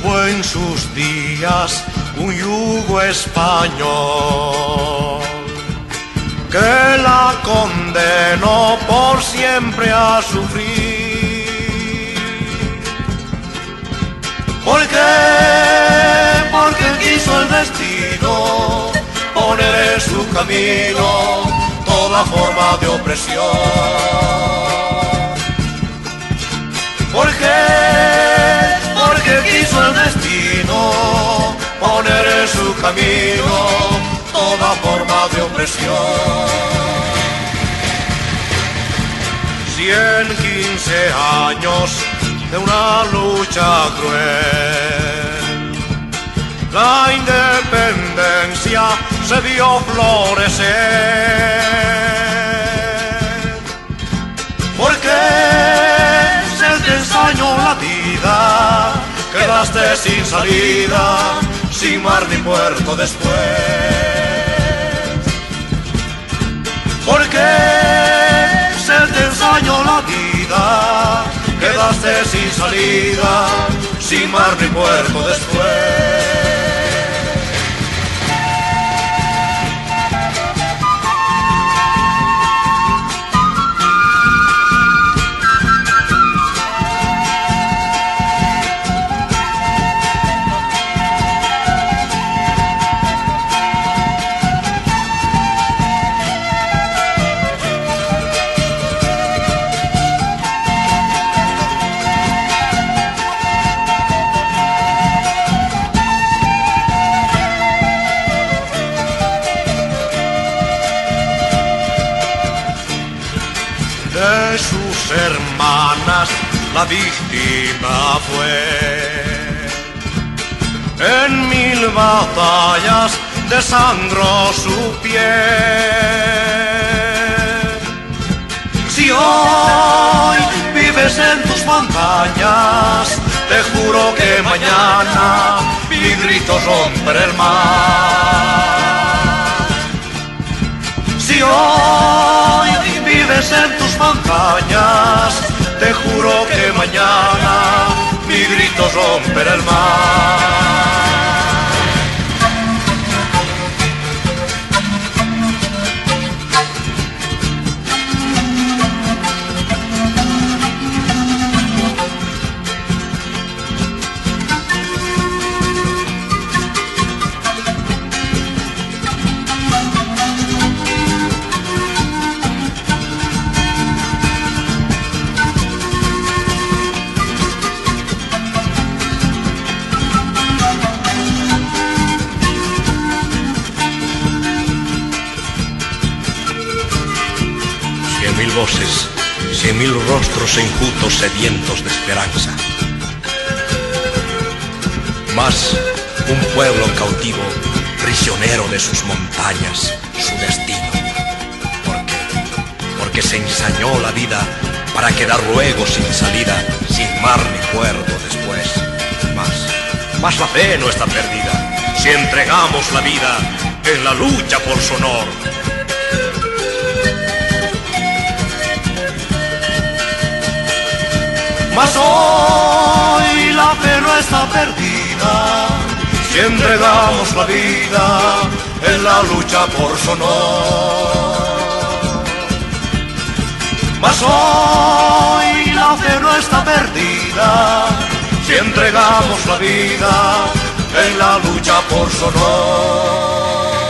tuvo en sus días un yugo español que la condenó por siempre a sufrir. ¿Por qué? Porque quiso el destino poner en su camino toda forma de opresión. De opresión. Cien, quince años de una lucha cruel. La independencia se vio florecer. ¿Por qué se te ensañó la vida? Quedaste sin salida, sin mar ni puerto después. ¿Por qué se te ensañó la vida? Quedaste sin salida, sin mar ni puerto después. De sus hermanas la víctima fue. En mil batallas desangró su piel. Si hoy vives en tus montañas, te juro que mañana mi grito romperá el mar. Montañas, te juro que mañana Mil voces, cien mil rostros enjutos sedientos de esperanza. Más un pueblo cautivo, prisionero de sus montañas, su destino. ¿Por qué? Porque se ensañó la vida para quedar luego sin salida, sin mar ni puerto después. Más, más la fe no está perdida si entregamos la vida en la lucha por su honor. Mas hoy la fe no está perdida si entregamos la vida en la lucha por su honor. Mas hoy la fe no está perdida si entregamos la vida en la lucha por su honor.